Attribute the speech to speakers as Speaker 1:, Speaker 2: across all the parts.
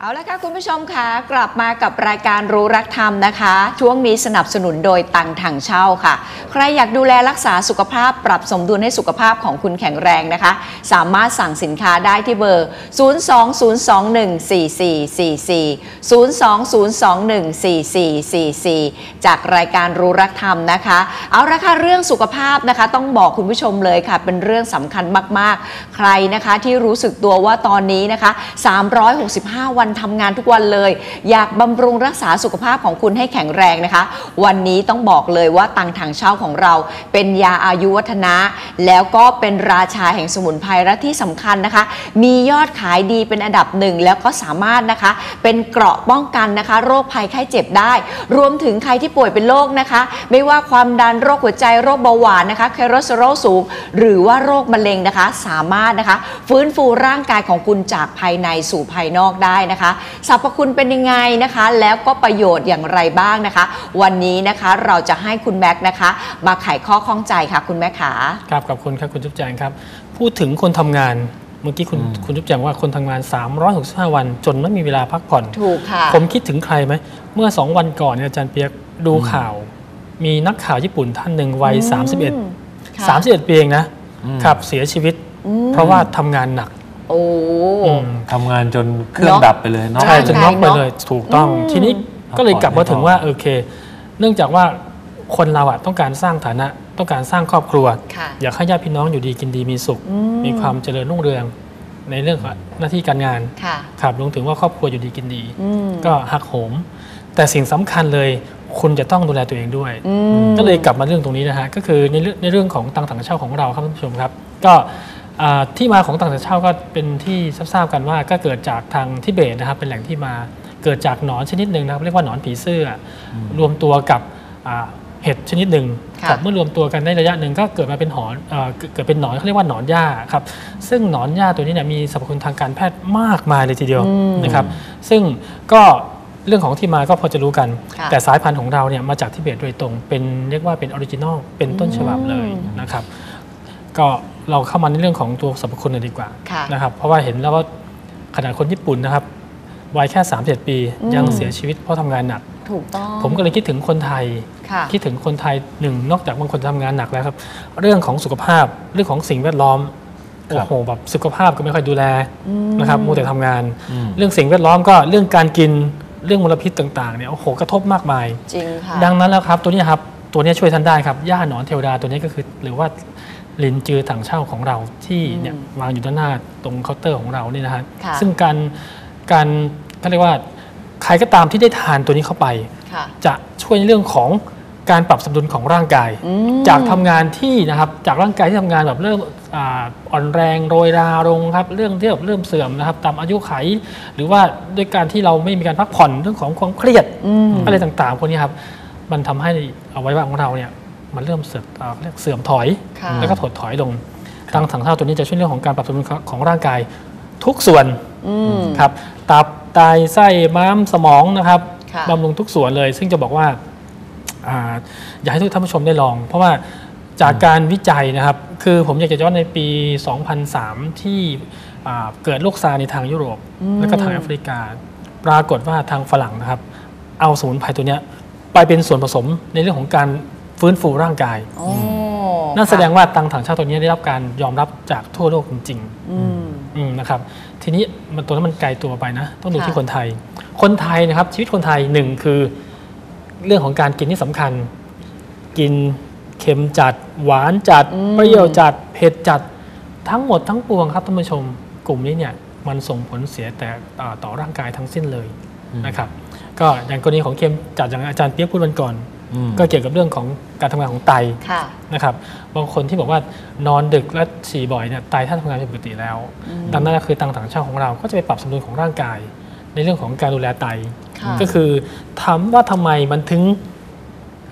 Speaker 1: เอาละค่ะคุณผู้ชมคะกลับมากับรายการรู้รักธรรมนะคะ ช่วงนี้สนับสนุนโดยตังถังเช่าค่ะ ใครอยากดูแลรักษาสุขภาพปรับสมดุลให้สุขภาพของคุณแข็งแรงนะคะ สามารถสั่งสินค้าได้ที่เบอร์ 020214444 020214444 จากรายการรู้รักธรรมนะคะ เอาละค่ะเรื่องสุขภาพนะคะ ต้องบอกคุณผู้ชมเลยค่ะ เป็นเรื่องสำคัญมากๆ ใครนะคะที่รู้สึกตัวว่าตอนนี้นะคะ 365 วันทำงานทุกวันเลย อยากบำรุงรักษาสุขภาพของคุณให้แข็งแรงนะคะ วันนี้ต้องบอกเลยว่าตังถั่งเช่าของเรา เป็นยาอายุวัฒนะ แล้วก็เป็นราชาแห่งสมุนไพรและที่สำคัญนะคะ มียอดขายดีเป็นอันดับหนึ่งแล้วก็สามารถนะคะ เป็นเกราะป้องกันนะคะ โรคภัยไข้เจ็บได้ รวมถึงใครที่ป่วยเป็นโรคนะคะ ไม่ว่าความดันโรคหัวใจโรคเบาหวานนะคะคอเลสเตอรอลสูง หรือว่าโรคมะเร็งนะคะ สามารถนะคะ ฟื้นฟูร่างกายของคุณจากภายในสู่ภายนอกได้นะคะสรรพคุณเป็นยังไงนะคะ แล้วก็ประโยชน์อย่างไรบ้างนะคะ วันนี้นะคะเราจะให้คุณแม็กซ์นะคะ มาไขข้อข้องใจค่ะคุณแม่ขา
Speaker 2: ครับขอบคุณครับคุณจุ๊บแจงครับ พูดถึงคนทำงานเมื่อกี้คุณคุณจุ๊บแจงว่าคนทำงาน 365 วัน จนไม่มีเวลาพักผ่อน
Speaker 1: ถูกค่ะ
Speaker 2: ผมคิดถึงใครไหมเมื่อ 2 วันก่อนเนี่ยอาจารย์เปียกดูข่าว มีนักข่าวญี่ปุ่นท่านหนึ่งวัย
Speaker 1: อืม
Speaker 2: 31
Speaker 1: ค่ะ
Speaker 2: 31ปีเองนะ
Speaker 3: อืม
Speaker 2: ครับเสียชีวิต
Speaker 1: อืม
Speaker 2: เพราะว่าทำงานหนัก
Speaker 1: โอ้
Speaker 2: อืม
Speaker 3: ทำงานจนเครื่อง
Speaker 1: เนอะ
Speaker 3: ดับไปเลยเนาะ
Speaker 2: ใช่จนน็อกไป
Speaker 1: ร่างกายเนอะ
Speaker 2: เลยถูกต้อง
Speaker 1: อืม
Speaker 2: ทีนี้ก็เลยกลับมาถึงว่า
Speaker 3: พักผ่อนไม่พอ
Speaker 2: โอเค เนื่องจากว่าคนเราอะต้องการสร้างฐานะต้องการสร้างครอบครัว
Speaker 1: ค่ะ
Speaker 2: อยากให้ญาติพี่น้องอยู่ดีกินดีมีสุข
Speaker 1: อืม
Speaker 2: มีความเจริญรุ่งเรืองในเรื่องของหน้าที่การงาน
Speaker 1: ค่ะ
Speaker 2: ครับรวมถึงว่าครอบครัวอยู่ดีกินดี
Speaker 1: อืม
Speaker 2: ก็หักโหม แต่สิ่งสำคัญเลยคุณจะต้องดูแลตัวเองด้วย
Speaker 1: อืม
Speaker 2: ก็เลยกลับมาเรื่องตรงนี้นะฮะก็คือในเรื่องในเรื่องของตังถังเช่าของเราครับท่านผู้ชมครับ ก็อ่า ที่มาของตังถังเช่าก็เป็นที่ทราบๆกันว่าก็เกิดจากทางทิเบตนะครับเป็นแหล่งที่มาเกิดจากหนอนชนิดหนึ่งนะครับเรียกว่าหนอนผีเสื้ออรวมตัวกับอ่าเห็ดชนิดหนึ่ง
Speaker 1: ค่ะ
Speaker 2: ครับเมื่อรวมตัวกันได้ระยะหนึ่งก็เกิดมาเป็นหอนเอ่อเกิดเกิดเป็นหนอนเขาเรียกว่าหนอนหญ้าครับซึ่งหนอนหญ้าตัวนี้เนี่ยมีสรรพคุณทางการแพทย์มากมายเลยทีเดียว
Speaker 1: อืม
Speaker 2: นะครับ ซึ่งก็เรื่องของที่มาก็พอจะรู้กัน
Speaker 1: ค่ะ
Speaker 2: แต่สายพันธุ์ของเราเนี่ยมาจากทิเบตโดยตรงเป็นเรียกว่าเป็น original เป็นต้นฉบับเลย
Speaker 1: อืม
Speaker 2: นะครับ ก็เราเข้ามาในเรื่องของตัวสรรพคุณเลยดีกว่า
Speaker 1: ค่ะ
Speaker 2: นะครับเพราะว่าเห็นแล้วว่าขนาดคนญี่ปุ่นนะครับวัยแค่ 3 7 ปี
Speaker 1: อืม
Speaker 2: ยังเสียชีวิตเพราะทำงานหนัก
Speaker 1: ถูกต้อง
Speaker 2: ผมก็เลยคิดถึงคนไทย
Speaker 1: ค่ะ
Speaker 2: คิดถึงคนไทยหนึ่งนอกจากบางคนทำงานหนักแล้วครับ เรื่องของสุขภาพเรื่องของสิ่งแวดล้อม
Speaker 3: ครั
Speaker 2: โอ้
Speaker 3: บ
Speaker 2: โหแบบสุขภาพก็ไม่ค่อยดูแล
Speaker 1: อืม
Speaker 2: นะครับมัวแต่ทำงาน
Speaker 3: อืม
Speaker 2: เรื่องสิ่งแวดล้อมก็เรื่องการกินเรื่องมลพิษต่างๆเนี่ยโอ้โหกระทบมากมาย
Speaker 1: จริงค่ะ
Speaker 2: ดังนั้นแล้วครับตัวนี้ครับตัวนี้ช่วยท่านได้ครับย่าหนอนเทวดาตัวนี้ก็คือ หรือว่า ลินจือถังเช่าของเราที่เนี่ย
Speaker 1: อืม
Speaker 2: วางอยู่ด้านหน้าตรงเคาน์เตอร์ของเรานี่นะฮะ
Speaker 1: ค่ะ
Speaker 2: ซึ่งการการเขาเรียกว่าใครก็ตามที่ได้ทานตัวนี้เข้าไป
Speaker 1: ค่ะ
Speaker 2: จะช่วยในเรื่องของการปรับสมดุลของร่างกาย
Speaker 1: อืม
Speaker 2: จากทำงานที่นะครับจากร่างกายที่ทำงานแบบเริ่มอาอ่อนแรงโรยราลงครับเรื่องที่แบบเริ่มเสื่อมนะครับตามอายุไข หรือว่าด้วยการที่เราไม่มีการพักผ่อนเรื่องของความเครียด
Speaker 1: อืม
Speaker 2: อะไรต่างๆพวกนี้ครับมันทำให้อวัยวะของเราเนี่ย มันเริ่มเสื่อมอ่าเรียกเสื่อมถอย
Speaker 1: ค่ะ
Speaker 2: แล้วก็ถดถอยลงตังถังเท่าตัวนี้จะช่วยเรื่องของการปรับสมดุลของร่างกายทุกส่วน
Speaker 1: อืม
Speaker 2: ครับตับไตไส้ม้ามสมองนะครับ
Speaker 1: ค่ะ
Speaker 2: บำรุงทุกส่วนเลย ซึ่งจะบอกว่าอ่าอยากให้ทุกท่านผู้ชมได้ลอง เพราะว่าจากการวิจัยนะครับ คือผมอยากจะย้อนในปี 2003 ที่อ่าเกิดโรคซาร์ในทางยุโรป
Speaker 1: อืม
Speaker 2: และก็ทางแอฟริกา ปรากฏว่าทางฝรั่งนะครับ เอาสมุนไพรตัวเนี้ยไปเป็นส่วนผสมในเรื่องของการ ฟื้นฟูร่างกาย
Speaker 1: โอ้
Speaker 2: นั่นแสดงว่าตังถังเช่าตัวนี้ได้รับการยอมรับจากทั่วโลกจริงๆ
Speaker 1: อืม
Speaker 2: อืมนะครับทีนี้มันตัวนั้นมันไกลตัวไปนะ ต้องดู
Speaker 1: ค่ะ
Speaker 2: ที่คนไทย คนไทยนะครับชีวิตคนไทยหนึ่งคือเรื่องของการกินที่สำคัญ กินเค็มจัด หวานจัด เปรี้ยวจัดเผ็ดจัดทั้งหมดทั้งปวงครับท่านผู้ชมกลุ่มนี้เนี่ยมันส่งผลเสียแต่ต่อต่อร่างกายทั้งสิ้นเลยนะครับ ก็อย่างกรณีของเค็มจัดอย่างอาจารย์เปียกพูดวันก่อน
Speaker 3: อืม
Speaker 2: ก็เกี่ยวกับเรื่องของการทำงานของไต
Speaker 1: ค่ะ
Speaker 2: นะครับบางคนที่บอกว่านอนดึกและฉี่บ่อยเนี่ยไตท่านทำงานผิดปกติแล้ว
Speaker 1: อืม
Speaker 2: ดังนั้นก็คือตังถังเช่าของเราก็จะไปปรับสมดุลของร่างกาย ในเรื่องของการดูแลไต
Speaker 1: ค่ะ
Speaker 2: ก็คือถามว่าทำไมมันถึง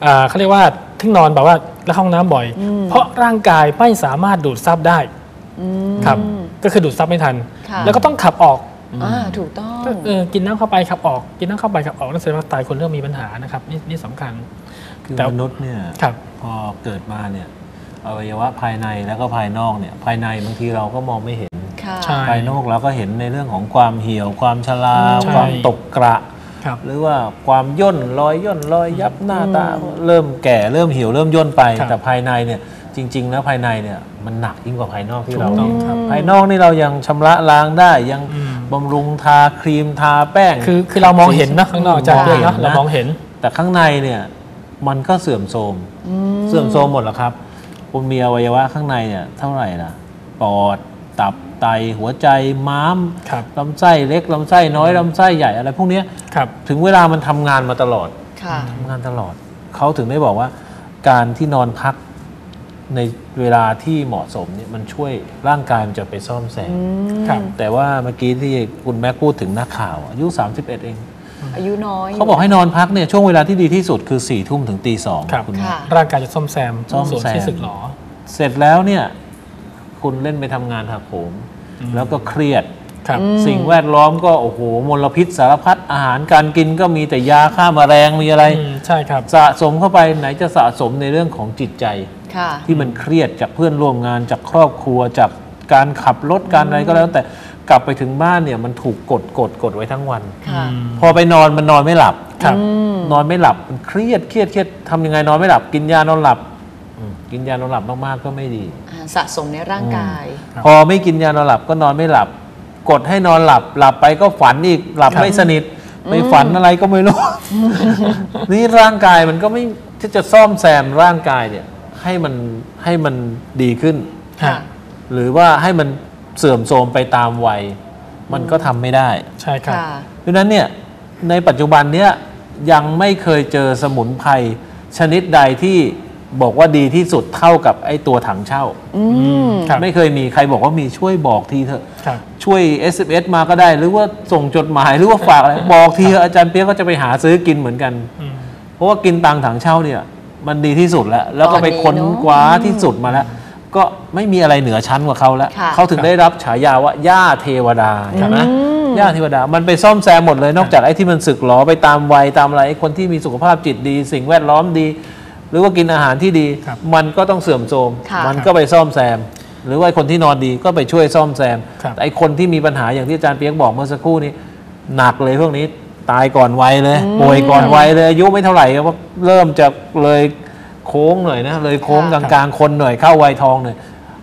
Speaker 2: อ่าเขาเรียกว่าถึงนอนแบบว่าแล้วห้องน้ำบ่อย
Speaker 1: อืม
Speaker 2: เพราะร่างกายไม่สามารถดูดซับได้
Speaker 1: อืม
Speaker 2: ครับก็คือดูดซับไม่ทัน
Speaker 1: ค่ะ
Speaker 2: แล้วก็ต้องขับออก
Speaker 1: อ่าถูกต้อง
Speaker 2: ก็เออกินน้ำเข้าไปขับออก กินน้ำเข้าไปขับออกนั่นแสดงว่าไตคนเริ่มมีปัญหานะครับนี่นี่สำคัญ
Speaker 3: คือ
Speaker 2: แต่
Speaker 3: มนุษย์เนี่ย
Speaker 2: ครับ
Speaker 3: พอเกิดมาเนี่ยอวัยวะภายในแล้วก็ภายนอกเนี่ยภายในบางทีเราก็มองไม่เห็น
Speaker 1: คค่ะ
Speaker 2: ใช่
Speaker 3: ภายนอกเราก็เห็นในเรื่องของความเหี่ยว ความชรา
Speaker 2: ใช่
Speaker 3: ความตกกระ
Speaker 2: ครับ
Speaker 3: หรือว่าความย่นรอยย่นรอยยับหน้าตาเริ่มแก่เริ่มเหี่ยวเริ่มย่นไป
Speaker 2: ครับ
Speaker 3: แต่ภายในเนี่ยจริง ๆ แล้วภายในเนี่ยมันหนักยิ่งกว่าภายนอกที่เรา
Speaker 2: ถูกต้อง
Speaker 3: เห็น
Speaker 2: ครับ
Speaker 3: ภายนอกนี่เรายังชำระล้างได้ยัง
Speaker 2: อืม
Speaker 3: บำรุงทาครีมทาแป้ง
Speaker 2: คือคือเรามองเห็นนะข้างนอกอาจารย์เปียกนะเรามองเห็น
Speaker 3: แต่ข้างในเนี่ยมันก็เสื่อมโทรมเสื่อมโทรมหมดแล้วครับ คุณมีอวัยวะข้างในเนี่ยเท่าไหร่ล่ะปอดตับไตหัวใจม้าม
Speaker 2: ครับ
Speaker 3: ลำไส้เล็กลำไส้น้อยลำไส้ใหญ่อะไรพวกเนี้ย
Speaker 2: ครับ
Speaker 3: ถึงเวลามันทำงานมาตลอด
Speaker 1: ค่ะ
Speaker 3: ทำงานตลอด เขาถึงได้บอกว่า การที่นอนพัก ในเวลาที่เหมาะสมเนี่ยมันช่วยร่างกายมันจะไปซ่อมแซม
Speaker 2: ครับ
Speaker 3: แต่ว่าเมื่อกี้ที่คุณแม่พูดถึงนักข่าว อายุ 31 เอง
Speaker 1: อายุน้อย
Speaker 3: เขาบอกให้นอนพักเนี่ยช่วงเวลาที่ดีที่สุดคือ4ี่ทุ่มถึงตีสอง
Speaker 2: ครับ
Speaker 3: คุณแม่
Speaker 1: ค่ะ
Speaker 2: ร่างกายจะซ่อมแซม
Speaker 3: ซ่อม
Speaker 2: ส่วน
Speaker 3: แซม
Speaker 2: ที่สึกหรอ
Speaker 3: เสร็จแล้วเนี่ยคุณเล่นไปทำงานหักโหมแล้วก็เครียด
Speaker 2: ครับ
Speaker 3: สิ่งแวดล้อมก็โอ้โหมลพิษสารพัดอาหารการกินก็มีแต่ยาฆ่ามาแมลงมีอะไร
Speaker 2: อืมใช่ครับ
Speaker 3: สะสมเข้าไปไหนจะสะสมในเรื่องของจิตใจ
Speaker 1: ค่ะ
Speaker 3: ที่มันเครียดจากเพื่อนร่วมงานจากครอบครัวจากการขับรถการอะไรก็แล้ว แต่กลับไปถึงบ้านเนี่ยมันถูกกดกดกดไว้ทั้งวัน
Speaker 1: ค่ะ
Speaker 3: พอไปนอนมันนอนไม่หลับ
Speaker 2: ครับ
Speaker 3: นอนไม่หลับมันเครียดเครียดเครียดทำยังไงนอนไม่หลับ กินยานอนหลับอืมกินยานอนหลับมากๆก็ไม่ดี
Speaker 1: อ่าสะสมในร่างกาย
Speaker 2: ครับ
Speaker 3: พอไม่กินยานอนหลับก็นอนไม่หลับ กดให้นอนหลับ หลับไปก็ฝันอีกหลับ
Speaker 2: ครับ
Speaker 3: ไม่สนิทไปฝันอะไรก็ไม่รู้ นี่ร่างกายมันก็ไม่ที่จะซ่อมแซมร่างกายเนี่ย ให้มันให้มันดีขึ้น
Speaker 2: ฮะ
Speaker 3: หรือว่าให้มันเสื่อมโทรมไปตามวัย มันก็ทำไม่ได้
Speaker 2: ใช่ครับ
Speaker 1: ค่ะ
Speaker 3: เพราะฉะนั้นเนี่ยในปัจจุบันเนี้ยยังไม่เคยเจอสมุนไพรชนิดใดที่บอกว่าดีที่สุดเท่ากับไอ้ตัวถังเช่า
Speaker 1: อืม
Speaker 2: ครับ
Speaker 3: ไม่เคยมีใครบอกว่ามีช่วยบอกทีเถอะ
Speaker 2: ครับ
Speaker 3: ช่วย SMS มาก็ได้หรือว่าส่งจดหมายหรือว่าฝากอะไร บอกทีเถอะอาจารย์เปียกก็จะไปหาซื้อกินเหมือนกัน
Speaker 2: อืม
Speaker 3: เพราะว่ากินตังถังเช่าเนี่ย มันดีที่สุดแล้ว แล้วก็ไป
Speaker 1: ตอนนี้
Speaker 3: ค้น
Speaker 1: เนอะ
Speaker 3: คว้าที่สุดมาแล้ว ก็ไม่มีอะไรเหนือชั้นกว่าเขาแล้ว
Speaker 1: ค่ะ
Speaker 3: เขาถึงได้รับฉายาว่าย่าเทวดาใช่ไหมย่าเทวดา มันไปซ่อมแซมหมดเลย นอกจากไอ้ที่มันสึกหรอไปตามวัยตามอะไรไอ้คนที่มีสุขภาพจิตดี สิ่งแวดล้อมดี หรือว่ากินอาหารที่ดี
Speaker 2: ครับ
Speaker 3: มันก็ต้องเสื่อมโทรม
Speaker 1: ค่ะ
Speaker 3: มันก็ไปซ่อมแซม หรือว่าไอ้คนที่นอนดีก็ไปช่วยซ่อมแซม
Speaker 2: ครับ
Speaker 3: แต่ไอ้คนที่มีปัญหาอย่างที่อาจารย์เปียกบอกเมื่อสักครู่นี้หนักเลยพวกนี้ ตายก่อนวัยเลยป่วยก่อนวัยเลยอายุไม่เท่าไหร่ก็เริ่มจะเลยโค้งหน่อยนะเลยโค้งก
Speaker 1: ค่ะ
Speaker 3: ลางๆคนหน่อยเข้าวัยทองหน่อย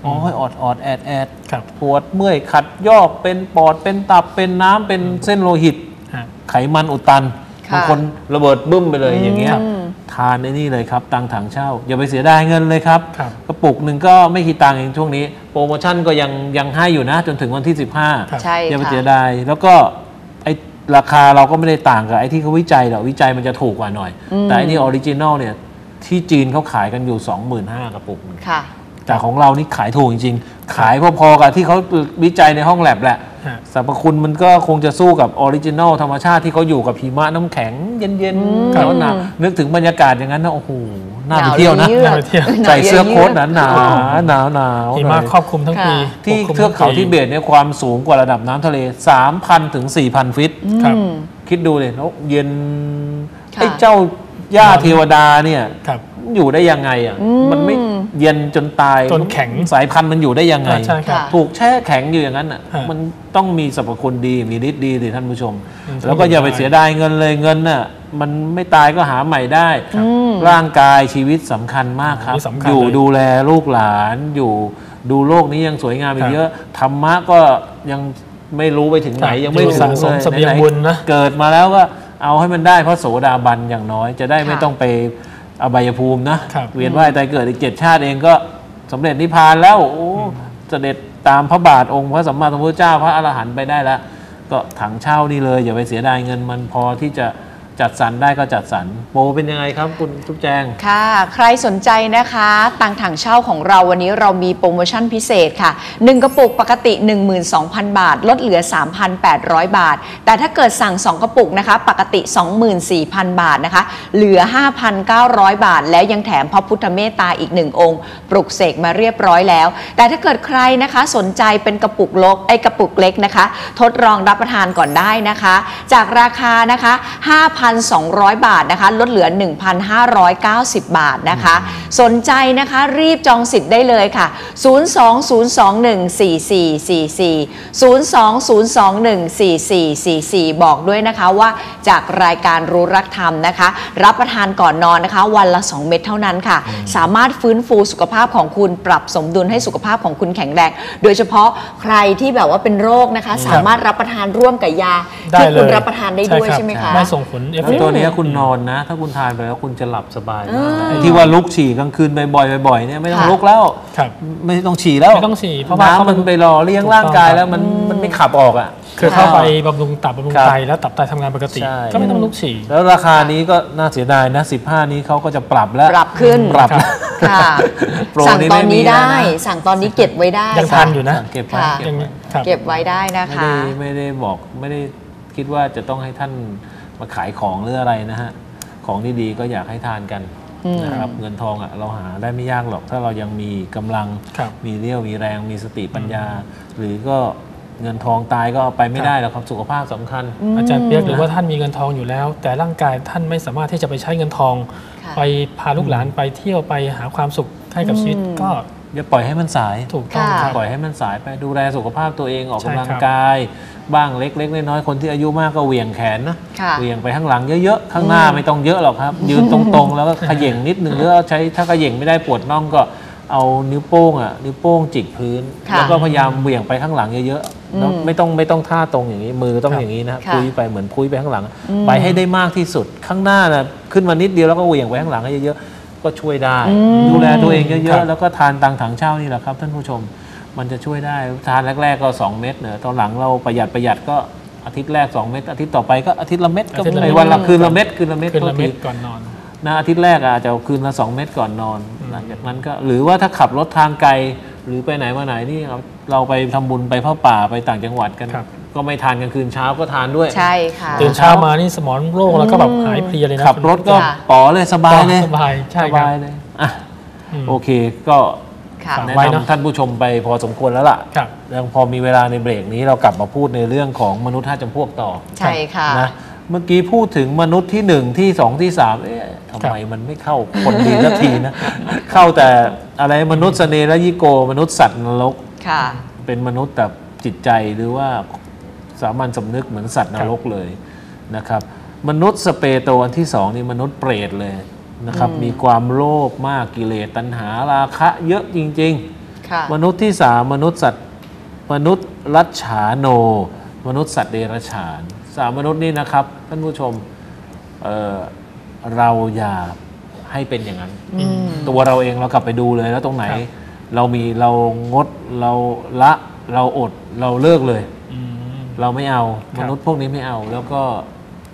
Speaker 3: อ๋อออดออดแอดแอด
Speaker 2: ครับ
Speaker 3: ปวดเมื่อยขัดยอกเป็นปอดเป็นตับเป็นน้ำเป็นเส้นโลหิต
Speaker 2: ฮะ
Speaker 3: ไขมันอุดตัน
Speaker 1: ค่ะ
Speaker 3: บางคนระเบิดบึ้มไปเลยอย่างเงี้ย
Speaker 1: อืม
Speaker 3: ทานในนี่เลยครับตังถั่งเช่า อย่าไปเสียดายเงินเลยครับ
Speaker 2: ครับ
Speaker 3: กระปุกหนึ่งก็ไม่กี่ตังค์เองช่วงนี้ โปรโมชั่นก็ยังยังให้อยู่นะ จนถึงวันที่ 15
Speaker 2: ครับ
Speaker 1: ใช่
Speaker 3: อย่าไป
Speaker 1: ค่ะ
Speaker 3: เสียดายแล้วก็ไอ ราคาเราก็ไม่ได้ต่างกับไอที่เขาวิจัยหรอกวิจัยมันจะถูกกว่าหน่อย แต่อันนี้ original เนี่ยที่จีนเขาขายกันอยู่ 25,000กระปุกหนึ่ง
Speaker 1: ค่ะ
Speaker 3: แต่ของเรานี่ขายถูกจริงๆ ขายพอๆกับที่เขาวิจัยในห้องแลบแหละ
Speaker 2: ฮะ
Speaker 3: สรรพคุณมันก็คงจะสู้กับ original ธรรมชาติที่เขาอยู่กับหิมะน้ำแข็ง เย็นๆหนาวหนาวนึกถึงบรรยากาศอย่างนั้นนะโอ้โห น่าไปเที่ยวนะ
Speaker 1: หา
Speaker 2: น่าไปเที่ยว
Speaker 3: ใส่เสื้อโค้ท
Speaker 1: ห
Speaker 3: นาหนาหนาวหนาว
Speaker 2: หิ
Speaker 3: หน่
Speaker 2: มะ
Speaker 3: อย
Speaker 2: ครอบคลุมทั้งปี
Speaker 1: ค่ะ
Speaker 3: ที่
Speaker 2: ปกคลุม
Speaker 3: เทือกเขา
Speaker 2: ทั้งปี
Speaker 3: ทิเบตเนี่ยความสูงกว่าระดับน้ำทะเล 3,000 ถึง 4,000 ฟิต
Speaker 2: ครับ
Speaker 1: อืม
Speaker 3: คิดดูเลยแล้วเย็น
Speaker 1: ค่ะ
Speaker 3: ไอ้เจ้า ย่าเทวดาเนี่ย
Speaker 2: ครับ
Speaker 3: อยู่ได้ยังไงอะ
Speaker 1: อืม
Speaker 3: มันไม่เย็นจนตาย
Speaker 2: จนแข็ง
Speaker 3: สายพันธุ์มันอยู่ได้ยังไง
Speaker 2: อ่าใช่ครับ
Speaker 1: ค่ะ
Speaker 3: ถูกแช่แข็งอยู่อย่างนั้นอะ
Speaker 2: ฮะ
Speaker 3: มันต้องมีสรรพคุณดีมีฤทธิ์ดีสิท่านผู้ชม
Speaker 2: อืม
Speaker 3: แล้วก็อย่าไปเสียดายเงินเลยเงินน่ะมันไม่ตายก็หาใหม่ได้
Speaker 1: อืม
Speaker 3: ร่างกายชีวิตสำคัญมากครับ
Speaker 2: นี่สำคัญ
Speaker 3: อยู่
Speaker 2: เลย
Speaker 3: ดูแลลูกหลานอยู่ดูโลกนี้ยังสวยงามอี
Speaker 2: ครั
Speaker 3: ก
Speaker 2: บ
Speaker 3: เยอะธรรมะก็ยังไม่รู้ไปถึงไหน
Speaker 2: ครับ
Speaker 3: ยังไม่
Speaker 2: อยู่
Speaker 3: ถึง
Speaker 2: สะสม
Speaker 3: เลย
Speaker 2: เสบียง
Speaker 3: ไหๆ
Speaker 2: บุญนะ
Speaker 3: เกิดมาแล้วก็ เอาให้มันได้เพราะโสดาบันอย่างน้อย จะได้ไม่
Speaker 1: ค่ะ
Speaker 3: ต้องไปอบายภูมินะครับเวียนว่ายตายเกิดอีกเจ็ดชาติเองก็สำเร็จนิพพานแล้วโอ้เสด็จตามพระบาทองค์พระสัมมาสัมพุทธเจ้าพระอรหันต์ไปได้แล้ว ก็ถังเช่านี่เลย อย่าไปเสียดายเงินมันพอที่จะ จัดสรรได้ก็จัดสรรโปรเป็นยังไงครับคุณทุกแจง
Speaker 1: ค่ะ ใครสนใจนะคะตังถังเช่าของเราวันนี้เรามีโปรโมชั่นพิเศษค่ะ 1 กระปุกปกติ 12,000 บาท ลดเหลือ 3,800 บาท แต่ถ้าเกิดสั่ง 2 กระปุกนะคะ ปกติ 24,000 บาทนะคะ เหลือ 5,900 บาท แล้วยังแถมพระพุทธเมตตาอีก 1 องค์ ปลุกเสกมาเรียบร้อยแล้ว แต่ถ้าเกิดใครนะคะสนใจเป็นกระปุกลกไอกระปุกเล็กนะคะ ทดลองรับประทานก่อนได้นะคะ จากราคานะคะ3,200 บาทนะคะ ลดเหลือ 1,590 บาทนะคะ สนใจนะคะรีบจองสิทธิ์ได้เลยค่ะ 020214444 020214444 บอกด้วยนะคะว่าจากรายการรู้รักธรรมนะคะ รับประทานก่อนนอนนะคะ วันละ 2 เม็ดเท่านั้นค่ะ สามารถฟื้นฟูสุขภาพของคุณปรับสมดุลให้สุขภาพของคุณแข็งแรงโดยเฉพาะใครที่แบบว่าเป็นโรคนะคะ สามารถรับประทานร่วมกับยา
Speaker 2: ได้
Speaker 1: ที่
Speaker 2: เล
Speaker 1: คุณ
Speaker 2: ย
Speaker 1: รับประทานได้ด้วย
Speaker 2: รับ
Speaker 1: ใช่ไหมคะ
Speaker 2: ไม่ส่งผลเอฟ
Speaker 3: แล้
Speaker 2: เฟ
Speaker 3: ว
Speaker 2: ก
Speaker 3: ตัวเนี้ยคุณนอนนะ ถ้าคุณทานไปแล้วคุณจะหลับสบายมากนะไอ้ที่ว่าลุกฉี่กลางคืนบ่อยๆบ่อยๆเนี่ยไม่ต้อง
Speaker 1: ค่ะ
Speaker 3: ลุกแล้ว
Speaker 2: ครับ
Speaker 3: ไม่ต้องฉี่แล้ว
Speaker 2: ไม่ต้องฉี่เพราะว่าเขา
Speaker 3: น้ำมันไปรอเลี้ยงร่างกายแล้วมันมันไม่ขับออกอะ
Speaker 2: คือเข้าไปบำรุงตับบำรุง
Speaker 3: ครับ
Speaker 2: ไตแล้วตับไตทำงานปกติ
Speaker 3: ใช่
Speaker 2: ก็ไม่ต้องลุกฉี่
Speaker 3: แล้วราคานี้ก็น่าเสียดายนะ 15 นี้เขาก็จะปรับแล้ว
Speaker 1: ปรับขึ้น
Speaker 3: ปรับ
Speaker 2: ครับ
Speaker 1: ค่ะ
Speaker 3: โปร
Speaker 1: สั่ง
Speaker 3: นี้
Speaker 1: ตอ
Speaker 3: ไม่
Speaker 1: น
Speaker 3: มี
Speaker 1: นี้
Speaker 3: แล้ว
Speaker 1: ได้
Speaker 3: นะ
Speaker 1: สั่งตอนนี้เก็บไว้ได้
Speaker 2: ยัง
Speaker 1: ค่ะ
Speaker 2: ทันอยู่นะ
Speaker 3: เก็บไว้
Speaker 1: ค่ะ
Speaker 3: เก็บ
Speaker 2: ยัง
Speaker 3: ไว้
Speaker 2: ครับ
Speaker 1: เก็บไว้ได้นะ
Speaker 3: ไม่
Speaker 1: คะ
Speaker 3: ได้ไม่ได้บอกไม่ได้คิดว่าจะต้องให้ท่าน มาขายของหรืออะไรนะฮะของดีๆก็อยากให้ทานกันนะครับเงินทองอะเราหาได้ไม่ยากหรอก ถ้าเรายังมีกำลัง
Speaker 2: ครับ
Speaker 3: มีเรี่ยวมีแรงมีสติปัญญา หรือก็เงินทองตายก็เอาไปไม่ได้หรอกครับสุขภาพสำคัญ
Speaker 2: อาจารย์เปียกหรือว่าท่านมีเงินทองอยู่แล้ว แต่ร่างกายท่านไม่สามารถที่จะไปใช้เงินทอง
Speaker 1: ค่ะ
Speaker 2: ไปพาลูกหลานไปเที่ยวไปหาความสุขให้กับชีวิตก็
Speaker 3: อย่าปล่อยให้มันสาย
Speaker 2: ถูกต้อง
Speaker 1: ค่ะ
Speaker 2: ครับ
Speaker 3: ปล่อยให้มันสายไปดูแลสุขภาพตัวเองออก
Speaker 2: ใช่
Speaker 3: กำลัง
Speaker 2: ครับ
Speaker 3: กาย บ้างเล็กๆน้อยๆคนที่อายุมากก็เหวี่ยงแขนนะ
Speaker 1: ค่ะ
Speaker 3: เหวี่ยงไปข้างหลังเยอะๆข้างหน้าไม่ต้องเยอะหรอกครับ ยืนตรงๆ แล้วก็เขย่งนิดนึงหรือเอาใช้ถ้าเขย่งไม่ได้ปวดน่องก็เอานิ้วโป้งอะนิ้วโป้งจิกพื้น
Speaker 1: ค่ะ
Speaker 3: แล้วก็พยายามเหวี่ยงไปข้างหลังเยอะๆแล้วไม่ต้องไม่ต้องท่าตรงอย่างนี้มือต้อง
Speaker 2: ครับ
Speaker 3: อย่างนี้นะ
Speaker 1: ค่ะ
Speaker 3: พุยไปเหมือนพุยไปข้างหลัง ไปให้ได้มากที่สุดข้างหน้านะขึ้นมานิดเดียวแล้วก็เหวี่ยงไปข้างหลังให้เยอะๆ ก็ช่วยได้ ดูแลตัวเองเย
Speaker 2: ครั
Speaker 3: อะ
Speaker 2: บ
Speaker 3: ๆแล้วก็ทานตังถังเช่านี่แหละครับ ท่านผู้ชมมันจะช่วยได้ทานแรก ๆ ก็ 2 เม็ดเนอะตอนหลังเราประหยัดประหยัดก็อาทิตย์แรก 2 เม็ดอาทิตย์ต่อไปก็อาทิตย์ละเม็ดก็
Speaker 2: อาทิตย์ละ
Speaker 3: ใน
Speaker 2: เม็ด
Speaker 3: วันละคืนละเม็ดคืนละเม็ด
Speaker 2: คืนละ
Speaker 3: โทษ
Speaker 2: เม็
Speaker 3: ที
Speaker 2: ดก่อนนอน
Speaker 3: นะอาทิตย์แรกอาจจะเอาคืนละ2 เม็ดก่อนนอน หลังจากนั้นก็หรือว่าถ้าขับรถทางไกล หรือไปไหนมาไหนนี่เราเราไปทำบุญไปเข้าป่าไปต่างจังหวัดกัน
Speaker 2: ครับ
Speaker 3: ก็ไม่ทานกลางคืนเช้าก็ทานด้วย
Speaker 1: ใช่ค่ะ
Speaker 2: ตื่นเช้ามานี่สมองโล่งแล้วก็แบบหายเพลียเลยนะ
Speaker 3: ขับรถก็
Speaker 1: ค่ะ
Speaker 3: ป๋อเลยสบายเลย
Speaker 2: สบายใช่
Speaker 3: ส
Speaker 2: ครับ
Speaker 3: บายเลยอะ
Speaker 2: อืม
Speaker 3: โอเคก็
Speaker 1: ค่ะ
Speaker 2: ฝาก
Speaker 3: แนะ
Speaker 2: ไว้เนอะ
Speaker 3: นำท่านผู้ชมไปพอสมควรแล้วล่ะ
Speaker 2: ครับ
Speaker 3: ยังพอมีเวลาในเบรกนี้เรากลับมาพูดในเรื่องของมนุษย์ห้าจำพวกต่อ
Speaker 1: ใช่ค่ะ
Speaker 3: นะเมื่อกี้พูดถึงมนุษย์ที่หนึ่งที่สองที่สามเอ๊ะทำไมมันไม่เข้าคนดีสักทีนะ เข้าแต่อะไรมนุษย์เสเนรยิโก มนุษย์สัตว์นรก
Speaker 1: ค่ะ
Speaker 3: เป็นมนุษย์แบบจิตใจหรือว่า สามัญสำนึกเหมือนสัตว์นรกเลยนะครับ มนุษย์สเปโตอันที่สองนี่มนุษย์เปรตเลยนะครับ มีความโลภมากกิเลสตัณหาราคะเยอะจริงๆ
Speaker 1: ค่ะ
Speaker 3: มนุษย์ที่สามมนุษย์สัตว์มนุษย์รัชฉาโน มนุษย์สัตว์เดรัจฉานสามมนุษย์นี่นะครับท่านผู้ชมเอ่อเราอย่าให้เป็นอย่างนั้น ตัวเราเองเรากลับไปดูเลยแล้วตรงไหน
Speaker 2: ครับ
Speaker 3: เรามีเรางดเราละเราอดเราเลิกเลย
Speaker 2: อืม
Speaker 3: เราไม่เอา
Speaker 2: ครั
Speaker 3: ม
Speaker 2: บ
Speaker 3: นุษย์พวกนี้ไม่เอา แล้วก็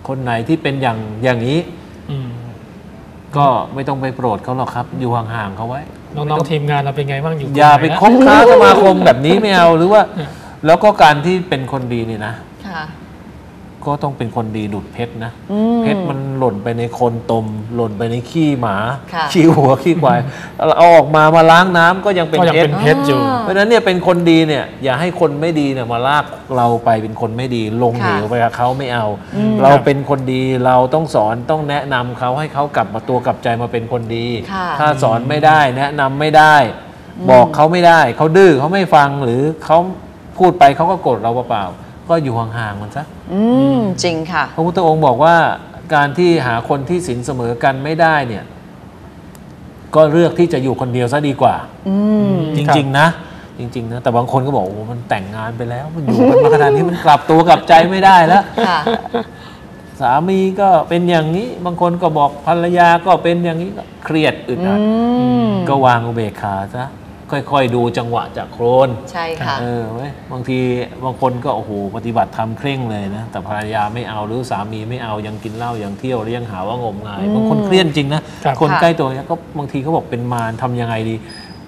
Speaker 3: คนไหนที่เป็นอย่างอย่างนี้
Speaker 2: อืม
Speaker 3: ก็ไม่ต้องไปโปรดเขาหรอกครับ อยู่ห่างๆเขาไว้
Speaker 2: น้องๆทีมงานเราเป็นไงบ้างอยู่
Speaker 3: อย่าไป
Speaker 2: ก
Speaker 3: ค
Speaker 2: ลุ่ม
Speaker 3: บ
Speaker 2: หนนะ
Speaker 3: ค้าสมาคมแบบนี้ไม่เอาหรือว่า
Speaker 2: เนี่ย
Speaker 3: แล้วก็การที่เป็นคนดีนี่นะ
Speaker 1: ค่ะ
Speaker 3: ก็ต้องเป็นคนดีดุดเพชรนะ
Speaker 1: อืม
Speaker 3: เพชรมันหล่นไปในโคลนตม หล่นไปในขี้หมา
Speaker 1: ค่ะ
Speaker 3: ขี้วัวขี้ควายเอาออกมามาล้างน้ำก็ยังเป็น
Speaker 2: ก็ยัง
Speaker 3: เพช
Speaker 2: เป็น
Speaker 3: ร
Speaker 2: เพชรอยู่
Speaker 3: เพราะฉะนั้นเนี่ยเป็นคนดีเนี่ยอย่าให้คนไม่ดีเนี่ยมาลากเราไปเป็นคนไม่ดีลงเห
Speaker 1: ค่ะ
Speaker 3: วไปกับเขาไม่เอา เราเป็นคนดีเราต้องสอนต้องแนะนำเขาให้เขากลับมาตัวกลับใจมาเป็นคนดี
Speaker 1: ค่ะ
Speaker 3: ถ้าสอนไม่ได้แนะนำไม่ได้ บอกเขาไม่ได้ เขาดื้อเขาไม่ฟังหรือเขาพูดไปเขาก็โกรธเราเปล่าๆ ก็อยู่ห่างๆมันซะ
Speaker 1: อืมจริงค่ะ
Speaker 3: พระพุทธองค์บอกว่าการที่หาคนที่สินเสมอกันไม่ได้เนี่ย ก็เลือกที่จะอยู่คนเดียวซะดีกว่า
Speaker 1: อืม
Speaker 3: จริง ๆ นะ จริง ๆ นะ แต่บางคนก็บอกโอ้มันแต่งงานไปแล้ว มันอยู่กันมาขนาดนี้มันกลับตัวกลับใจไม่ได้แล้ว
Speaker 1: ค่ะ
Speaker 3: สามีก็เป็นอย่างนี้ บางคนก็บอกภรรยาก็เป็นอย่างนี้ก็เครียดอึดอัด
Speaker 1: อืม
Speaker 3: ก็วางอุเบกขาซะ ค่อย ๆ ดูจังหวะจากโครน
Speaker 1: ใช่ค่ะ
Speaker 3: เออเว้ยบางทีบางคนก็โอ้โหปฏิบัติทำเคร่งเลยนะ แต่ภรรยาไม่เอาหรือสามีไม่เอายังกินเหล้ายังเที่ยวแล้วยังหาว่างมงาย บางคนเครียดจริงนะครับคน
Speaker 1: ค่ะ
Speaker 3: ใกล้ตัวเนี่ยก็บางทีเขาบอกเป็นมารทำยังไงดี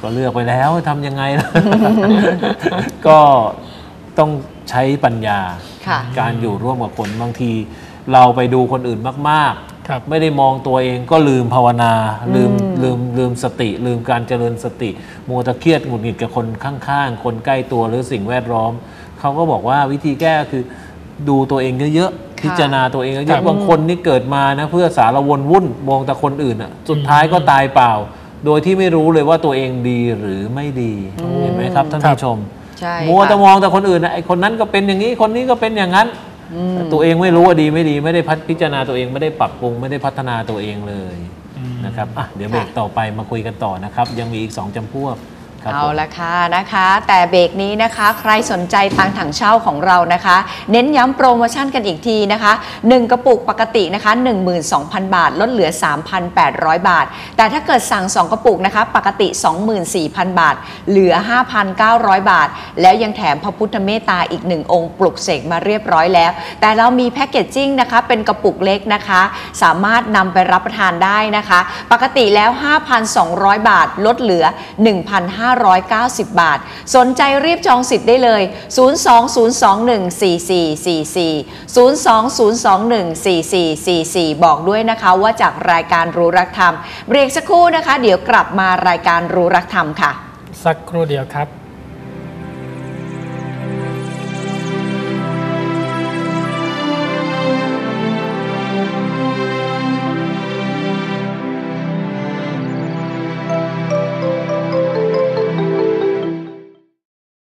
Speaker 3: ก็เลือกไปแล้วทำยังไงล่ะก็ต้องใช้ปัญญา
Speaker 1: ค่ะ
Speaker 3: การอยู่ร่วมกับคนบางทีเราไปดูคนอื่นมากๆ
Speaker 2: ครับ
Speaker 3: ไม่ได้มองตัวเองก็ลืมภาวนา ลืมลืมลืมสติ ลืมการเจริญสติมัวแตะเครียดหงุดหงิดกับคนข้างๆ คนใกล้ตัวหรือสิ่งแวดล้อม เขาก็บอกว่าวิธีแก้คือดูตัวเองเยอะพิจารณาตัวเอง
Speaker 2: ครั
Speaker 3: อย่าง
Speaker 2: บ
Speaker 3: บางคนนี่เกิดมานะเพื่อสารวนวุ่นมองแต่คนอื่นอะสุดท้ายก็ตายเปล่า โดยที่ไม่รู้เลยว่าตัวเองดีหรือไม่ดีเห็นไหมครับท่านผู้ชม
Speaker 1: ใช่
Speaker 3: มัวแต่
Speaker 1: ค่ะ
Speaker 3: มองแต่คนอื่นนะไอคนนั้นก็เป็นอย่างนี้คนนี้ก็เป็นอย่างนั้นแต่ตัวเองไม่รู้ว่าดีไม่ดีไม่ได้พัฒพิจารณาตัวเองไม่ได้ปรับปรุง ไม่ได้พัฒนาตัวเองเลยนะครับอะเดี๋ยวเบรกต่อไปมาคุยกันต่อนะครับ ยังมีอีกสองจำพวก ครับ
Speaker 1: เอาละค่ะนะคะ แต่เบรกนี้นะคะ ใครสนใจตังถังเช่าของเรานะคะ เน้นย้ำโปรโมชั่นกันอีกทีนะคะ 1 กระปุกปกตินะคะ 12,000 บาท ลดเหลือ 3,800 บาท แต่ถ้าเกิดสั่ง 2 กระปุกนะคะ ปกติ 24,000 บาท เหลือ 5,900 บาท แล้วยังแถมพระพุทธเมตตาอีก 1 องค์ปลุกเสกมาเรียบร้อยแล้ว แต่เรามีแพ็กเกจจิ้งนะคะ เป็นกระปุกเล็กนะคะ สามารถนำไปรับประทานได้นะคะ ปกติแล้ว 5,200 บาท ลดเหลือ590 บาท สนใจรีบจองสิทธิ์ได้เลย 020214444 020214444 บอกด้วยนะคะว่าจากรายการรู้รักธรรม เบรกสักครู่นะคะ เดี๋ยวกลับมารายการรู้รักธรรมค่ะ
Speaker 2: สักครู่เดียวครับ